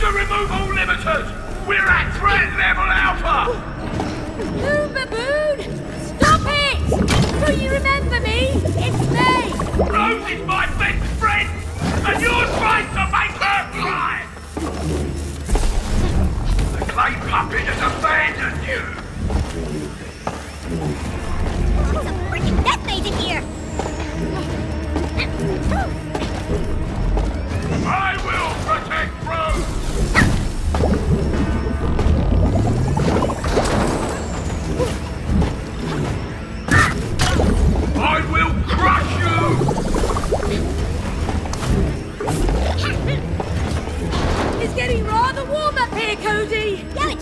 to remove all limiters! We're at threat level Alpha! You baboon! Stop it! Do you remember me? It's me! Rose is my best friend! And you're trying to make her cry! The clay puppet has abandoned you!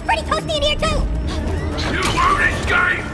Pretty toasty in here too! You won't escape!